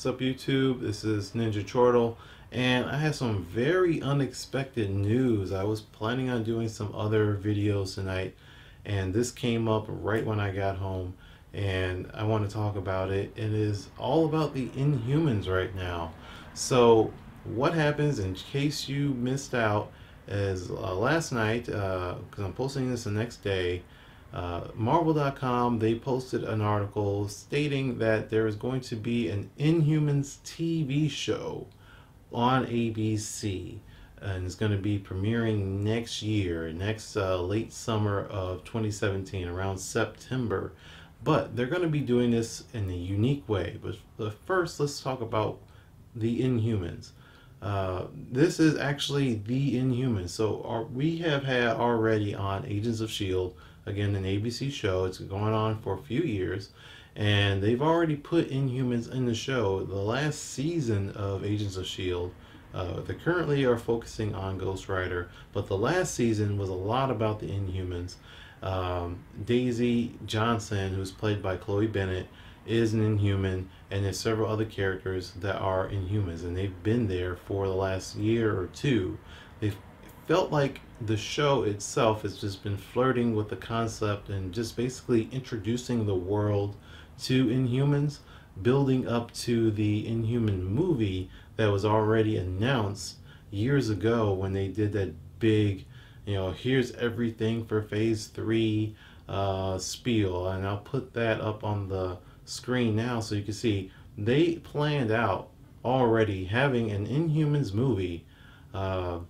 What's up YouTube? This is Ninja Chortle and I have some very unexpected news. I was planning on doing some other videos tonight and this came up right when I got home and I want to talk about it. It is all about the Inhumans right now. So what happens in case you missed out is uh, last night, because uh, I'm posting this the next day, uh, Marvel.com they posted an article stating that there is going to be an Inhumans TV show on ABC and it's going to be premiering next year, next uh, late summer of 2017, around September. But they're going to be doing this in a unique way. But first, let's talk about the Inhumans. Uh, this is actually the Inhumans. So our, we have had already on Agents of S.H.I.E.L.D again an ABC show. It's going on for a few years, and they've already put Inhumans in the show. The last season of Agents of Shield. Uh, they currently are focusing on Ghost Rider, but the last season was a lot about the Inhumans. Um, Daisy Johnson, who's played by Chloe Bennet, is an Inhuman, and there's several other characters that are Inhumans, and they've been there for the last year or two. They've felt like the show itself has just been flirting with the concept and just basically introducing the world to Inhumans, building up to the Inhuman movie that was already announced years ago when they did that big, you know, here's everything for phase three uh, spiel. And I'll put that up on the screen now so you can see they planned out already having an Inhumans movie. Uh,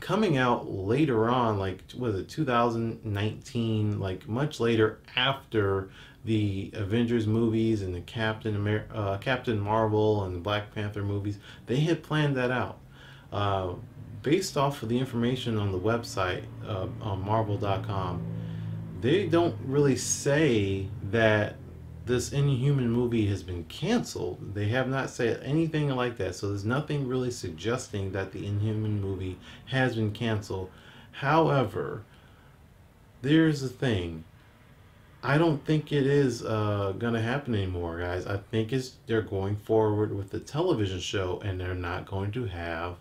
coming out later on, like was it 2019, like much later after the Avengers movies and the Captain Amer uh, Captain Marvel and the Black Panther movies, they had planned that out. Uh, based off of the information on the website uh, on Marvel.com, they don't really say that this Inhuman movie has been canceled. They have not said anything like that. So there's nothing really suggesting that the Inhuman movie has been canceled. However, there's a thing. I don't think it is uh, going to happen anymore, guys. I think it's they're going forward with the television show and they're not going to have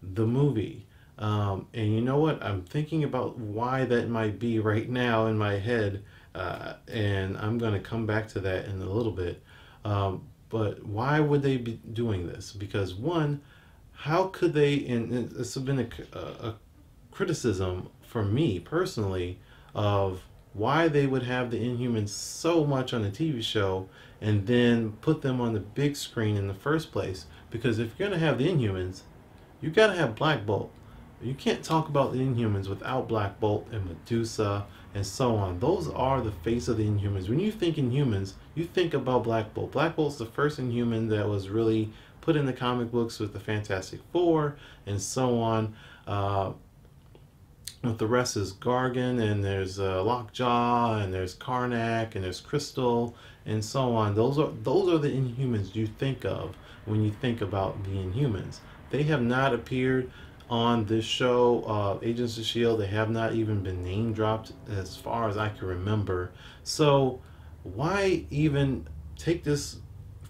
the movie. Um, and you know what? I'm thinking about why that might be right now in my head uh, and I'm going to come back to that in a little bit. Um, but why would they be doing this? Because one, how could they, and this has been a, a criticism for me personally of why they would have the Inhumans so much on the TV show and then put them on the big screen in the first place. Because if you're going to have the Inhumans, you got to have Black Bolt. You can't talk about the Inhumans without Black Bolt and Medusa and so on. Those are the face of the Inhumans. When you think Inhumans, you think about Black Bolt. Black Bolt's the first Inhuman that was really put in the comic books with the Fantastic Four and so on. Uh, with the rest is Gorgon and there's uh, Lockjaw and there's Karnak and there's Crystal and so on. Those are those are the Inhumans you think of when you think about the Inhumans. They have not appeared on this show, uh, Agents of S.H.I.E.L.D., they have not even been name dropped as far as I can remember. So, why even take this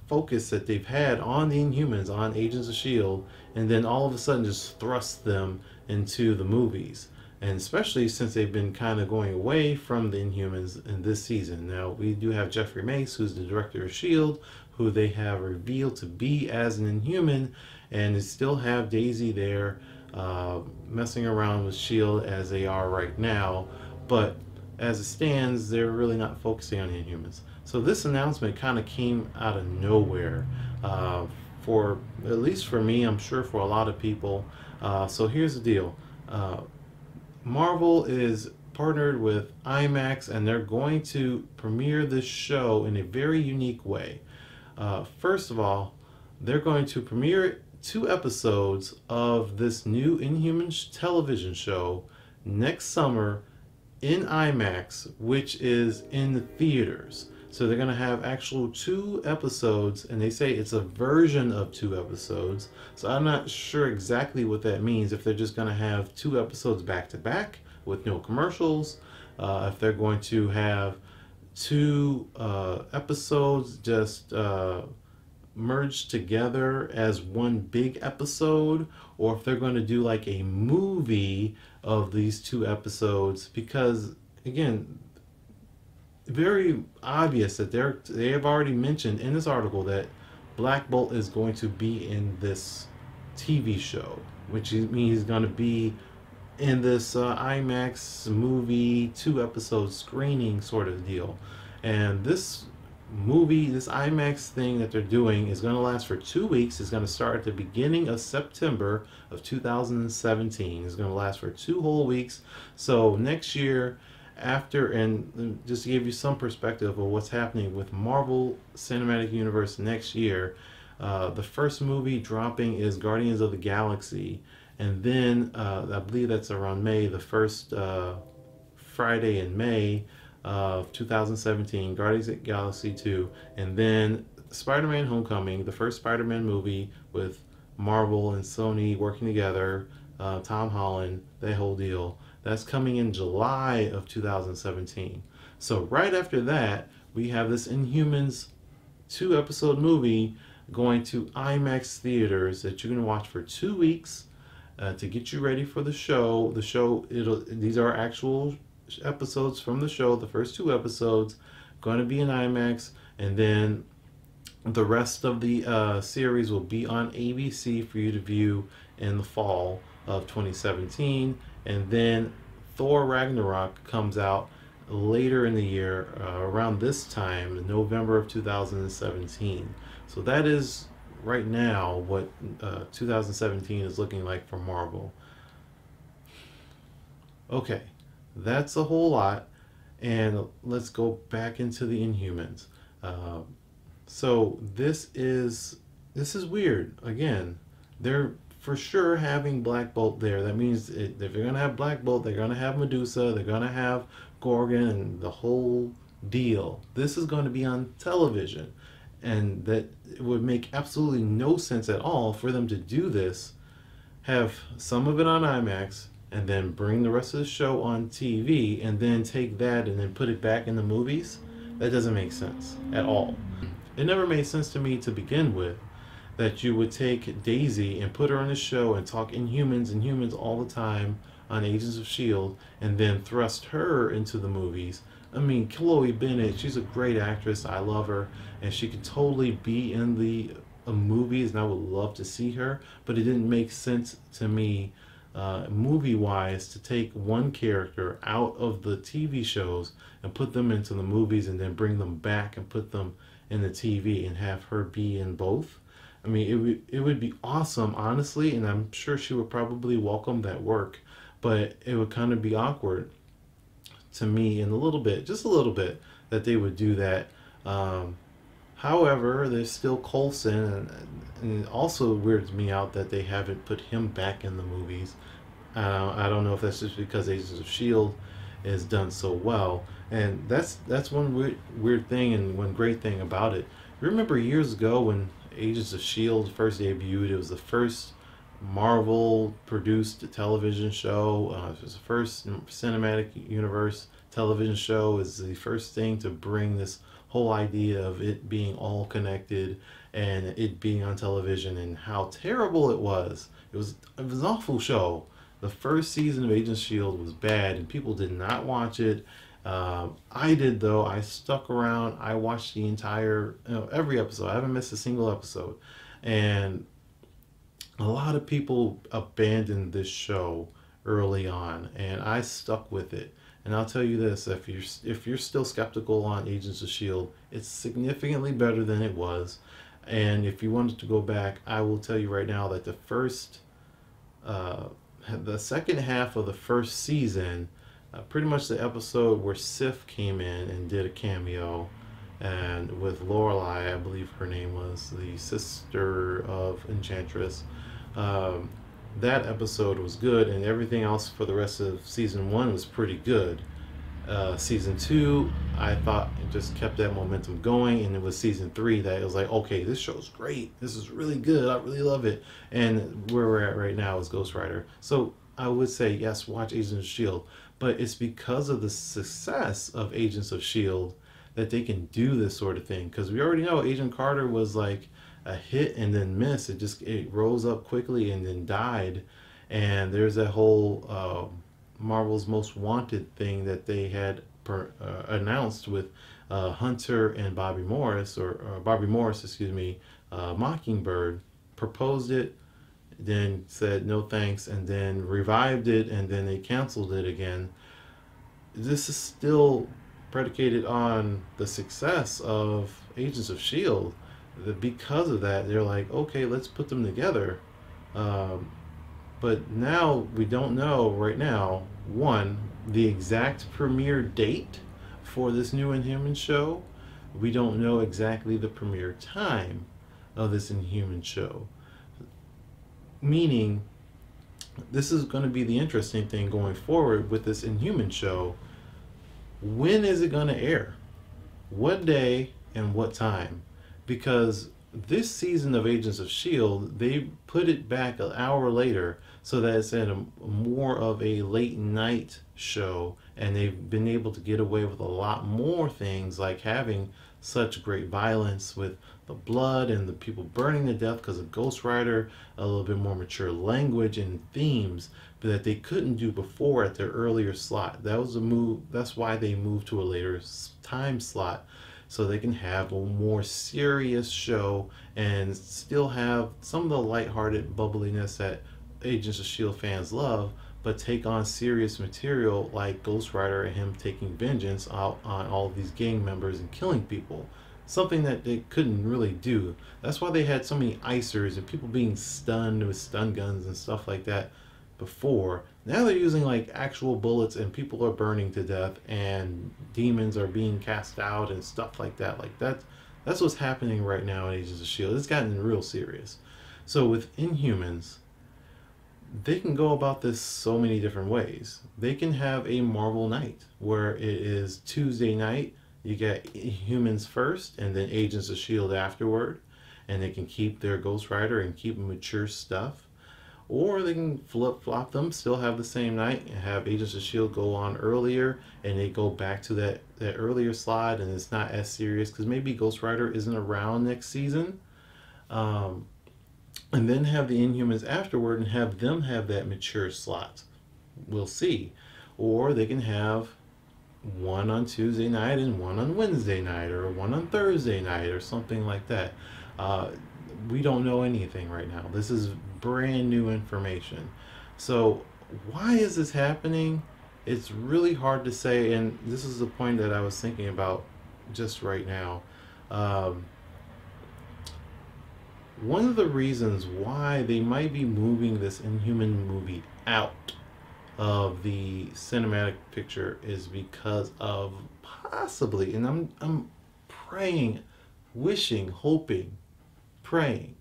focus that they've had on the Inhumans, on Agents of S.H.I.E.L.D., and then all of a sudden just thrust them into the movies? And especially since they've been kind of going away from the Inhumans in this season. Now, we do have Jeffrey Mace, who's the director of S.H.I.E.L.D., who they have revealed to be as an Inhuman, and they still have Daisy there uh, messing around with S.H.I.E.L.D. as they are right now, but as it stands, they're really not focusing on Inhumans. So this announcement kind of came out of nowhere uh, for, at least for me, I'm sure for a lot of people. Uh, so here's the deal. Uh, Marvel is partnered with IMAX and they're going to premiere this show in a very unique way. Uh, first of all, they're going to premiere two episodes of this new Inhumans television show next summer in IMAX, which is in the theaters. So they're going to have actual two episodes, and they say it's a version of two episodes. So I'm not sure exactly what that means. If they're just going to have two episodes back to back with no commercials, uh, if they're going to have two uh, episodes just uh, merged together as one big episode or if they're going to do like a movie of these two episodes because again very obvious that they're they have already mentioned in this article that Black Bolt is going to be in this TV show, which means he's going to be in this uh, IMAX movie two episode screening sort of deal. And this movie, this IMAX thing that they're doing is going to last for two weeks. It's going to start at the beginning of September of 2017. It's going to last for two whole weeks. So next year, after, and just to give you some perspective of what's happening with Marvel Cinematic Universe next year, uh, the first movie dropping is Guardians of the Galaxy. And then uh, I believe that's around May, the first uh, Friday in May of 2017, Guardians of Galaxy 2, and then Spider-Man Homecoming, the first Spider-Man movie with Marvel and Sony working together, uh, Tom Holland, that whole deal. That's coming in July of 2017. So right after that, we have this Inhumans two episode movie going to IMAX theaters that you're going to watch for two weeks uh, to get you ready for the show. The show, it'll these are actual episodes from the show, the first two episodes, going to be in IMAX, and then the rest of the uh, series will be on ABC for you to view in the fall of 2017. And then Thor Ragnarok comes out later in the year, uh, around this time, November of 2017. So that is right now what uh, 2017 is looking like for Marvel. Okay, that's a whole lot. And let's go back into the Inhumans. Uh, so this is this is weird. Again, they're for sure having Black Bolt there. That means it, if they're gonna have Black Bolt, they're gonna have Medusa, they're gonna have Gorgon, and the whole deal. This is going to be on television, and that it would make absolutely no sense at all for them to do this. Have some of it on IMAX, and then bring the rest of the show on TV and then take that and then put it back in the movies, that doesn't make sense at all. It never made sense to me to begin with that you would take Daisy and put her on a show and talk Inhumans and humans all the time on Agents of S.H.I.E.L.D. and then thrust her into the movies. I mean, Chloe Bennet, she's a great actress. I love her. And she could totally be in the uh, movies, and I would love to see her. But it didn't make sense to me uh, movie wise to take one character out of the TV shows and put them into the movies and then bring them back and put them in the TV and have her be in both. I mean, it would it would be awesome, honestly, and I'm sure she would probably welcome that work, but it would kind of be awkward to me in a little bit, just a little bit, that they would do that. Um, however, there's still Coulson, and, and, it also weirds me out that they haven't put him back in the movies. Uh, I don't know if that's just because Agents of Shield is done so well, and that's that's one weird weird thing and one great thing about it. Remember years ago when Agents of Shield first debuted? It was the first Marvel produced television show. Uh, it was the first cinematic universe television show. Is the first thing to bring this whole idea of it being all connected and it being on television and how terrible it was. It was it was an awful show. The first season of Agents of Shield was bad and people did not watch it. Uh, I did though. I stuck around. I watched the entire, you know, every episode. I haven't missed a single episode, and a lot of people abandoned this show early on, and I stuck with it. And I'll tell you this: if you're if you're still skeptical on Agents of Shield, it's significantly better than it was. And if you wanted to go back, I will tell you right now that the first, uh, the second half of the first season uh, pretty much the episode where Sif came in and did a cameo, and with Lorelei, I believe her name was the sister of Enchantress. Um, that episode was good, and everything else for the rest of season one was pretty good. Uh, season two, I thought it just kept that momentum going, and it was season three that it was like, okay, this show's great. This is really good. I really love it. And where we're at right now is Ghost Rider. So I would say yes, watch Agents of Shield but it's because of the success of Agents of S.H.I.E.L.D. that they can do this sort of thing. Because we already know Agent Carter was like a hit and then miss. It just it rose up quickly and then died. And there's that whole uh, Marvel's Most Wanted thing that they had per, uh, announced with uh, Hunter and Bobby Morris, or, or Bobby Morris, excuse me, uh, Mockingbird, proposed it, then said no thanks, and then revived it, and then they canceled it again. This is still predicated on the success of Agents of S.H.I.E.L.D. Because of that, they're like, okay, let's put them together. Um, but now we don't know right now, one, the exact premiere date for this new Inhuman show. We don't know exactly the premiere time of this Inhuman show. Meaning, this is going to be the interesting thing going forward with this Inhuman show. When is it going to air? What day and what time? Because this season of Agents of S.H.I.E.L.D., they put it back an hour later so that it's at a more of a late night show and they've been able to get away with a lot more things like having such great violence with the blood and the people burning to death because of Ghost Rider, a little bit more mature language and themes that they couldn't do before at their earlier slot. That was a move, that's why they moved to a later time slot so they can have a more serious show and still have some of the lighthearted bubbliness that Agents of S.H.I.E.L.D. fans love, but take on serious material like Ghost Rider and him taking vengeance out on all these gang members and killing people. Something that they couldn't really do. That's why they had so many icers and people being stunned with stun guns and stuff like that before. Now they're using like actual bullets and people are burning to death and demons are being cast out and stuff like that. Like that that's what's happening right now in Agents of Shield. It's gotten real serious. So with Inhumans, they can go about this so many different ways. They can have a Marvel night where it is Tuesday night, you get Humans first and then Agents of S.H.I.E.L.D. afterward, and they can keep their Ghost Rider and keep mature stuff. Or they can flip flop them, still have the same night, and have Agents of S.H.I.E.L.D. go on earlier, and they go back to that, that earlier slide, and it's not as serious because maybe Ghost Rider isn't around next season. Um, and then have the Inhumans afterward and have them have that mature slot. We'll see. Or they can have one on Tuesday night and one on Wednesday night or one on Thursday night or something like that. Uh, we don't know anything right now. This is brand new information. So, why is this happening? It's really hard to say, and this is the point that I was thinking about just right now. Um, one of the reasons why they might be moving this Inhuman movie out of the cinematic picture is because of possibly, and I'm I'm praying, wishing, hoping, praying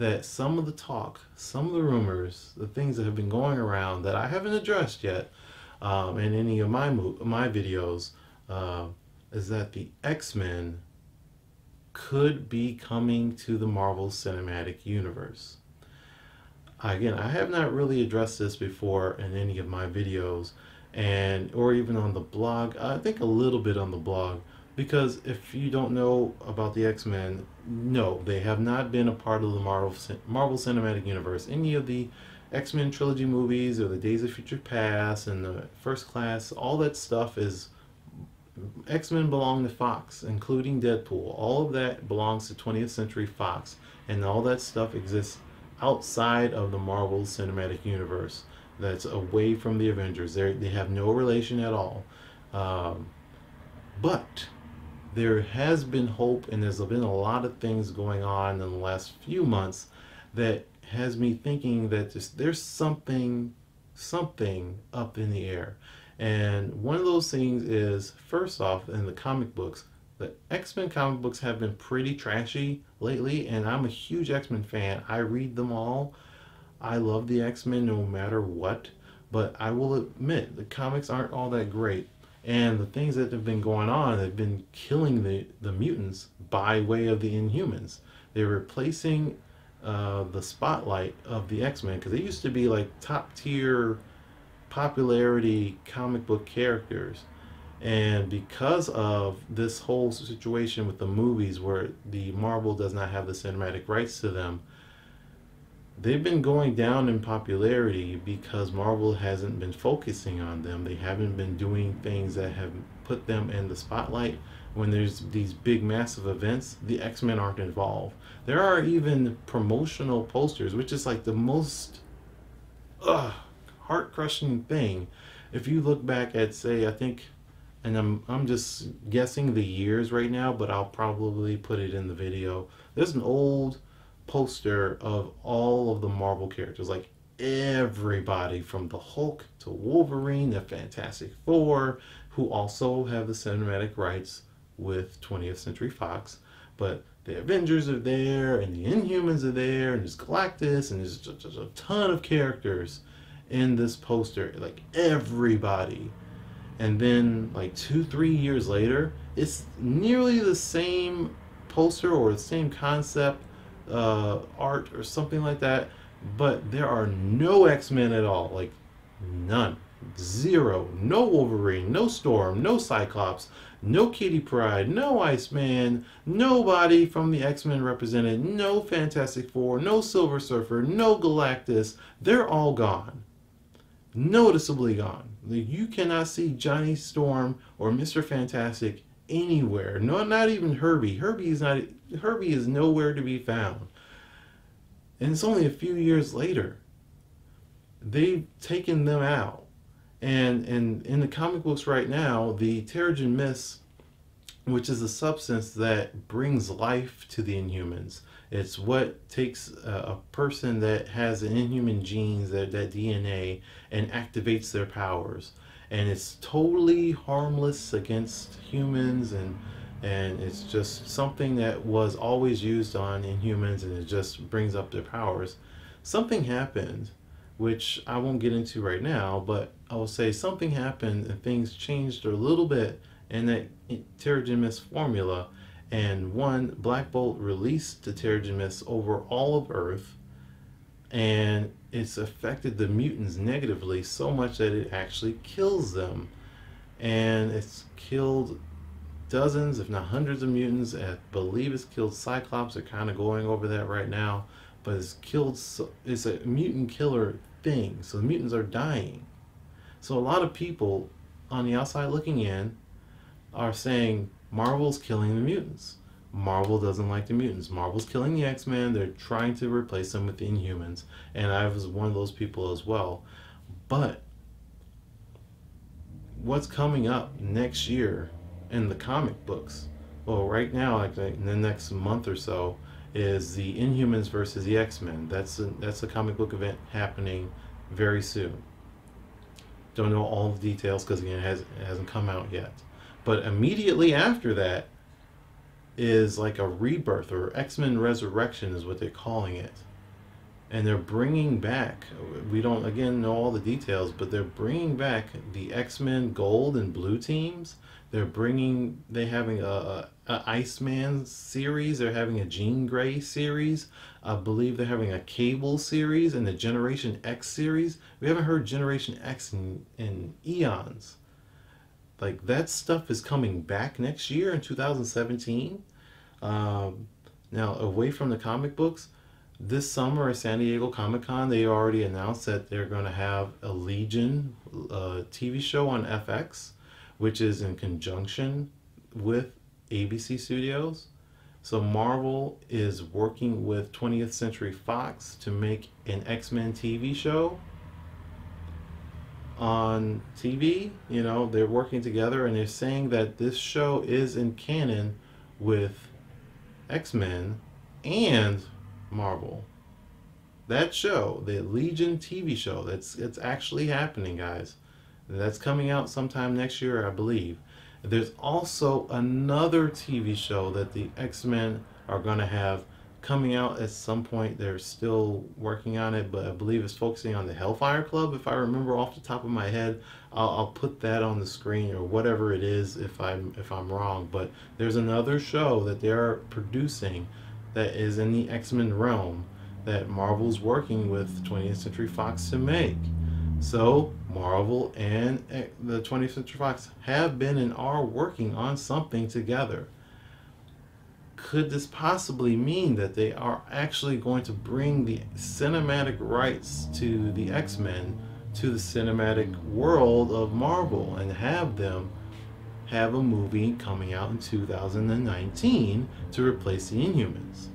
that some of the talk, some of the rumors, the things that have been going around that I haven't addressed yet um, in any of my my videos, uh, is that the X Men could be coming to the Marvel Cinematic Universe. Again, I have not really addressed this before in any of my videos and or even on the blog. I think a little bit on the blog because if you don't know about the X-Men, no, they have not been a part of the Marvel Marvel Cinematic Universe. Any of the X-Men trilogy movies or the Days of Future Past and the First Class, all that stuff is X-Men belong to Fox, including Deadpool. All of that belongs to 20th Century Fox, and all that stuff exists outside of the Marvel Cinematic Universe. That's away from the Avengers. They they have no relation at all. Um, but there has been hope, and there's been a lot of things going on in the last few months that has me thinking that just, there's something, something up in the air. And one of those things is, first off, in the comic books, the X-Men comic books have been pretty trashy lately, and I'm a huge X-Men fan. I read them all. I love the X-Men no matter what, but I will admit the comics aren't all that great. And the things that have been going on they've been killing the, the mutants by way of the Inhumans. They're replacing uh, the spotlight of the X-Men because they used to be like top tier popularity comic book characters And because of this whole situation with the movies where the Marvel does not have the cinematic rights to them, they've been going down in popularity because Marvel hasn't been focusing on them. They haven't been doing things that have put them in the spotlight. When there's these big, massive events, the X Men aren't involved. There are even promotional posters, which is like the most ugh, heart crushing thing. If you look back at, say, I think and I'm I'm just guessing the years right now, but I'll probably put it in the video. There's an old poster of all of the Marvel characters, like everybody from the Hulk to Wolverine, the Fantastic Four, who also have the cinematic rights with 20th Century Fox. But the Avengers are there, and the Inhumans are there, and there's Galactus, and there's just, just a ton of characters in this poster. Like everybody and then like two three years later it's nearly the same poster or the same concept uh, art or something like that but there are no x-men at all like none zero no wolverine no storm no cyclops no kitty pryde no iceman nobody from the x-men represented no fantastic four no silver surfer no galactus they're all gone noticeably gone. You cannot see Johnny Storm or Mr. Fantastic anywhere. No, not even Herbie. Herbie is not. Herbie is nowhere to be found. And it's only a few years later. They've taken them out, and and in the comic books right now, the Terrigen Mist, which is a substance that brings life to the Inhumans. It's what takes a, a person that has an inhuman genes, that, that DNA, and activates their powers. And it's totally harmless against humans and and it's just something that was always used on inhumans and it just brings up their powers. Something happened, which I won't get into right now, but I will say something happened and things changed a little bit in that Terrigen Mist formula and one, Black Bolt released the Terrigen Mist over all of Earth, and it's affected the mutants negatively so much that it actually kills them. And it's killed dozens, if not hundreds of mutants. I believe it's killed Cyclops. They're kind of going over that right now. But it's killed, it's a mutant killer thing. So the mutants are dying. So a lot of people on the outside looking in are saying, Marvel's killing the mutants. Marvel doesn't like the mutants. Marvel's killing the X Men. They're trying to replace them with the Inhumans. And I was one of those people as well. But what's coming up next year in the comic books? Well, right now, like in the next month or so, is the Inhumans versus the X Men. That's a, that's a comic book event happening very soon. Don't know all the details because again, it, has, it hasn't come out yet. But immediately after that is like a rebirth or X-Men Resurrection is what they're calling it. And they're bringing back, we don't again know all the details, but they're bringing back the X-Men Gold and Blue teams. They're bringing, They're having a, a, a Iceman series. They're having a Jean Grey series. I believe they're having a Cable series and the Generation X series. We haven't heard Generation X in, in eons. Like that stuff is coming back next year in 2017. Um, now, away from the comic books, this summer at San Diego Comic Con, they already announced that they're going to have a Legion uh, TV show on FX, which is in conjunction with ABC Studios. So Marvel is working with 20th Century Fox to make an X-Men TV show on TV. You know, they're working together and they're saying that this show is in canon with X Men and Marvel. That show, the Legion TV show, that's it's actually happening, guys. That's coming out sometime next year, I believe. There's also another TV show that the X Men are going to have coming out at some point. They're still working on it, but I believe it's focusing on the Hellfire Club. If I remember off the top of my head, I'll, I'll put that on the screen or whatever it is if I'm if I'm wrong. But there's another show that they're producing that is in the X Men realm that Marvel's working with 20th Century Fox to make. So, Marvel and eh, the 20th Century Fox have been and are working on something together. Could this possibly mean that they are actually going to bring the cinematic rights to the X Men to the cinematic world of Marvel and have them have a movie coming out in 2019 to replace the Inhumans?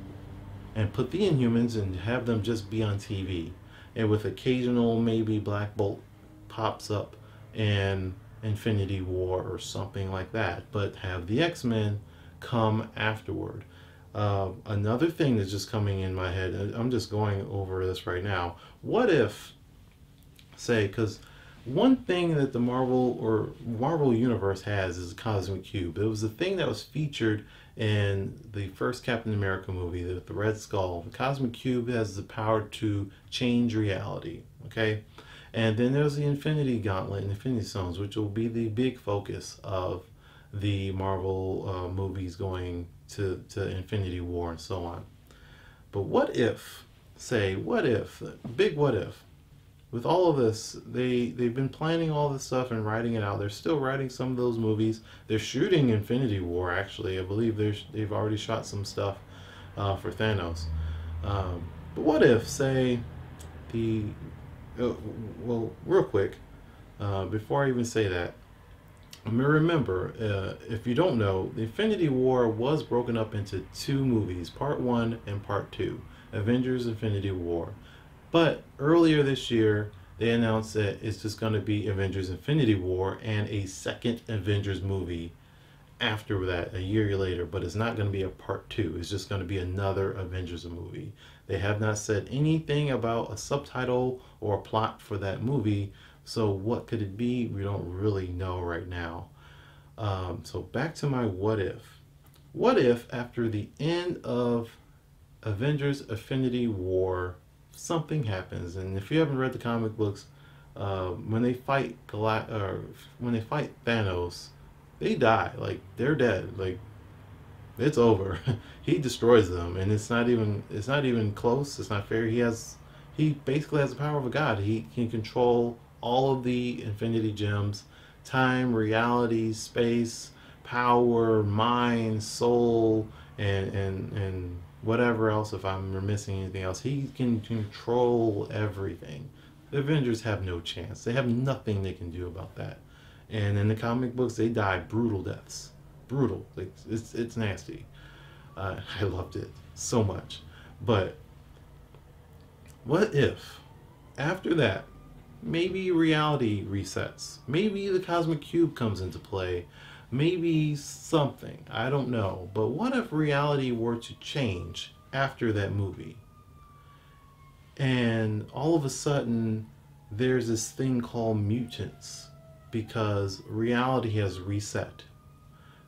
And put the Inhumans and have them just be on TV and with occasional maybe Black Bolt pops up in Infinity War or something like that, but have the X Men come afterward. Uh, another thing that's just coming in my head, I'm just going over this right now. What if, say, because one thing that the Marvel or Marvel Universe has is a Cosmic Cube. It was the thing that was featured in the first Captain America movie, the, the Red Skull. The Cosmic Cube has the power to change reality. Okay, and then there's the Infinity Gauntlet and Infinity Stones, which will be the big focus of the Marvel uh, movies going to to Infinity War and so on. But what if, say, what if, big what if, with all of this, they they've been planning all this stuff and writing it out. They're still writing some of those movies. They're shooting Infinity War. Actually, I believe they they've already shot some stuff uh, for Thanos. Um, but what if, say, the uh, well, real quick, uh, before I even say that, remember, uh, if you don't know, the Infinity War was broken up into two movies, Part One and Part Two, Avengers: Infinity War. But earlier this year, they announced that it's just going to be Avengers Infinity War and a second Avengers movie after that, a year later. But it's not going to be a part two, it's just going to be another Avengers movie. They have not said anything about a subtitle or a plot for that movie. So, what could it be? We don't really know right now. Um, so, back to my what if. What if, after the end of Avengers Infinity War, something happens, and if you haven't read the comic books, uh, when they fight Gal- or when they fight Thanos, they die. Like they're dead. Like it's over. he destroys them, and it's not even it's not even close. It's not fair. He has he basically has the power of a god. He can control all of the Infinity Gems, time, reality, space, power, mind, soul, and and and whatever else, if I'm missing anything else, he can control everything. The Avengers have no chance. They have nothing they can do about that. And in the comic books, they die brutal deaths. Brutal. Like it's it's nasty. Uh, I loved it so much. But what if after that, maybe reality resets? Maybe the cosmic cube comes into play maybe something. I don't know. But what if reality were to change after that movie? And all of a sudden, there's this thing called mutants because reality has reset.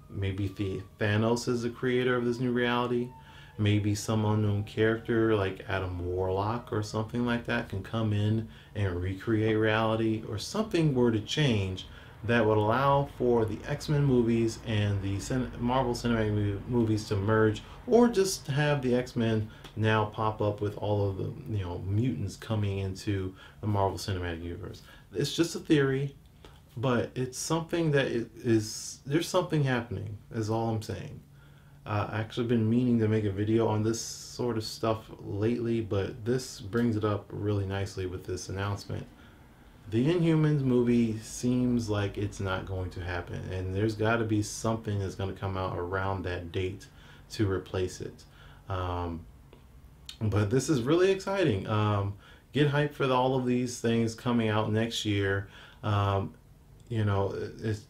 Maybe the Thanos is the creator of this new reality. Maybe some unknown character like Adam Warlock or something like that can come in and recreate reality, or something were to change that would allow for the X-Men movies and the Marvel Cinematic movies to merge, or just have the X-Men now pop up with all of the you know mutants coming into the Marvel Cinematic Universe. It's just a theory, but it's something that is there's something happening. Is all I'm saying. Uh, actually been meaning to make a video on this sort of stuff lately, but this brings it up really nicely with this announcement the Inhumans movie seems like it's not going to happen, and there's got to be something that's going to come out around that date to replace it. Um, but this is really exciting. Um, get hyped for the, all of these things coming out next year. Um, you know,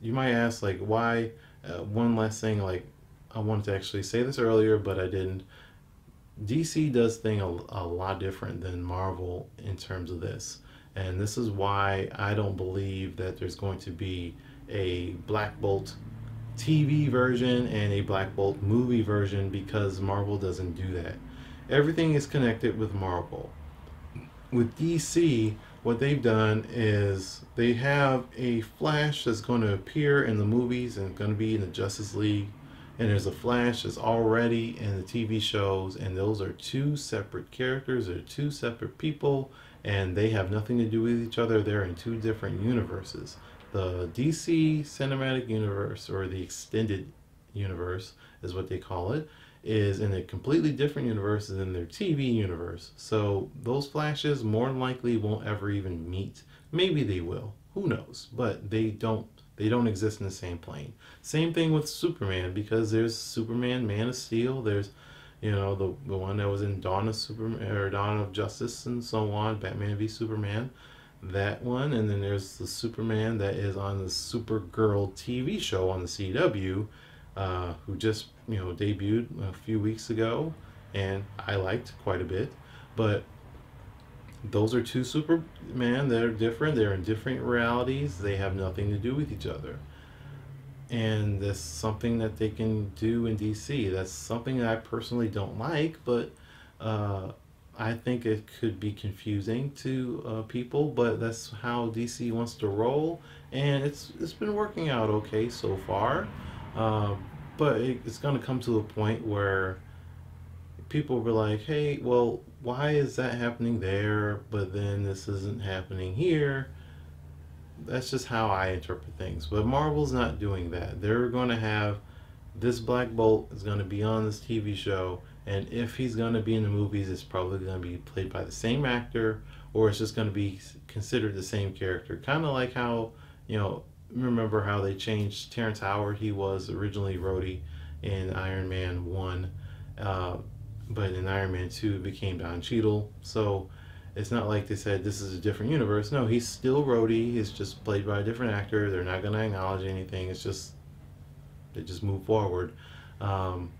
you might ask like, why? Uh, one last thing, like, I wanted to actually say this earlier, but I didn't. DC does thing a, a lot different than Marvel in terms of this. And this is why I don't believe that there's going to be a Black Bolt TV version and a Black Bolt movie version because Marvel doesn't do that. Everything is connected with Marvel. With DC, what they've done is they have a Flash that's going to appear in the movies and going to be in the Justice League and there's a Flash that's already in the TV shows, and those are two separate characters, they're two separate people, and they have nothing to do with each other. They're in two different universes. The DC Cinematic Universe, or the Extended Universe, is what they call it, is in a completely different universe than their TV universe. So those Flashes more likely won't ever even meet. Maybe they will. Who knows? But they don't they don't exist in the same plane. Same thing with Superman because there's Superman, Man of Steel, there's you know the the one that was in Dawn of Superman or Dawn of Justice and so on, Batman v Superman, that one, and then there's the Superman that is on the Supergirl TV show on the CW, uh, who just you know debuted a few weeks ago, and I liked quite a bit, but those are two Superman that are different. They're in different realities. They have nothing to do with each other. And that's something that they can do in DC. That's something that I personally don't like, but uh, I think it could be confusing to uh, people. But that's how DC wants to roll, and it's it's been working out okay so far. Uh, but it, it's going to come to a point where people were like, hey, well, why is that happening there, but then this isn't happening here? That's just how I interpret things. But Marvel's not doing that. They're going to have this Black Bolt is going to be on this TV show, and if he's going to be in the movies, it's probably going to be played by the same actor, or it's just going to be considered the same character. Kind of like how, you know, remember how they changed Terrence Howard? He was originally Rhodey in Iron Man 1. Uh, but in Iron Man 2 it became Don Cheadle. So it's not like they said this is a different universe. No, he's still Rhodey. He's just played by a different actor. They're not going to acknowledge anything. It's just they just move forward. Um,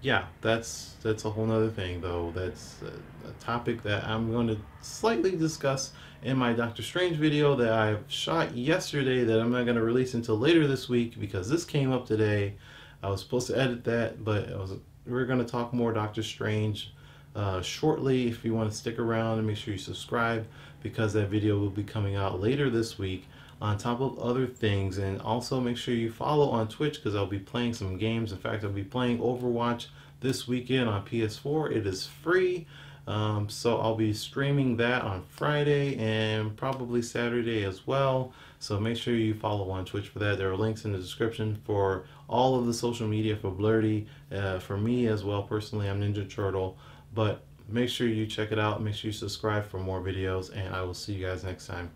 yeah, that's that's a whole nother thing though. That's a, a topic that I'm going to slightly discuss in my Doctor Strange video that I shot yesterday that I'm not going to release until later this week because this came up today. I was supposed to edit that, but I was we're going to talk more Doctor Strange uh, shortly. If you want to stick around and make sure you subscribe because that video will be coming out later this week on top of other things. And also make sure you follow on Twitch because I'll be playing some games. In fact, I'll be playing Overwatch this weekend on PS4. It is free. Um, so I'll be streaming that on Friday and probably Saturday as well. So make sure you follow on Twitch for that. There are links in the description for all of the social media for Blurrdy. Uh, for me as well, personally, I'm Ninja Chortle. But make sure you check it out. Make sure you subscribe for more videos, and I will see you guys next time.